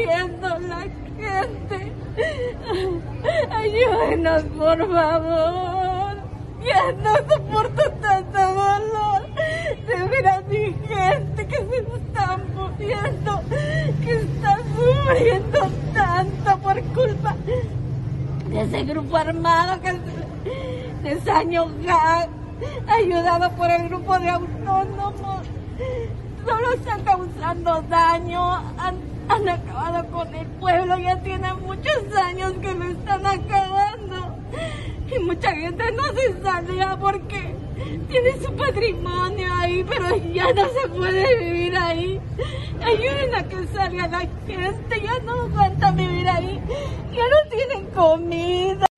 muriendo la gente. Ayúdenos, por favor. Ya no soporto tanto dolor. De ver a mi gente que se están muriendo, que están sufriendo tanto por culpa de ese grupo armado que de Saño ayudado por el grupo de autónomos. Solo están causando daño, han, acabado con el pueblo, ya tienen muchos años que lo están acabando. Y mucha gente no se salga porque tiene su patrimonio ahí, pero ya no se puede vivir ahí. Ayuden a que salga la gente, ya no aguanta vivir ahí, ya no tienen comida.